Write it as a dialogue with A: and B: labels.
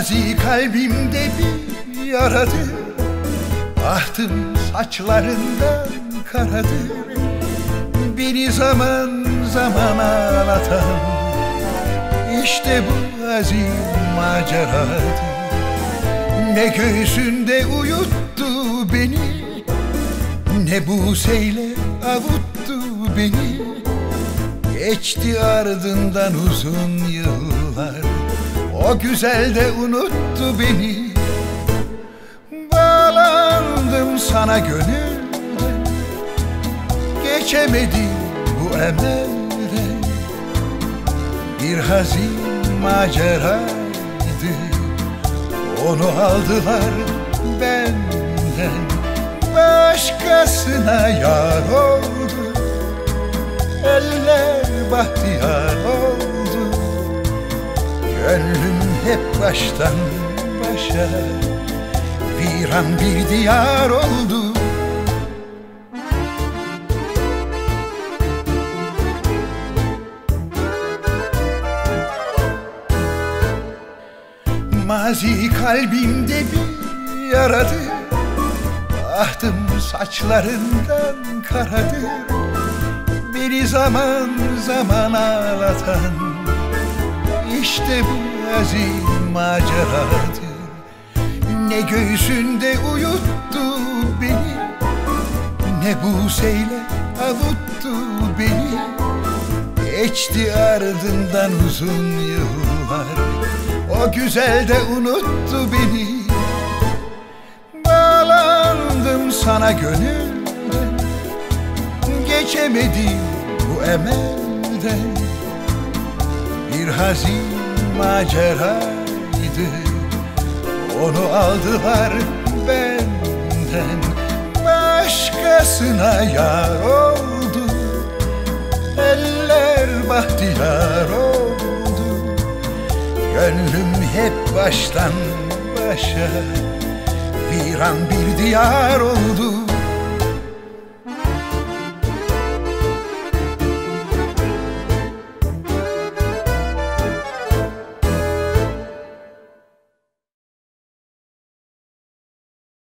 A: Mazi kalbimde bir yaradır Ahtım saçlarından karadır Beni zaman zaman ağlatan İşte bu azim maceradır Ne göğsünde uyuttu beni Ne bu seyle avuttu beni. Geçti ardından uzun yıllar O güzel de unuttu beni. Bağlandım sana gönül Geçemedim bu emelden Bir hazin maceraydı. Onu aldılar benden. Başkasına yar oldu. Eller bahtiyar Gönlüm hep baştan başa. Viran bir diyar oldu. Mazi kalbimde bir yaradır Ahtım saçlarından karadır Beni zaman zaman ağlatan İşte bu azim maceradır. Ne göğsünde uyuttu beni Ne bu seyle avuttu beni. Geçti ardından uzun yıllar O güzel de unuttu beni. Bağlandım sana gönülden Geçemedim bu emelden Bir hazin maceraydı. Onu aldılar benden. Başkasına yar oldu. Eller bahtiyar oldu. Gönlüm hep baştan başa. Viran bir diyar oldu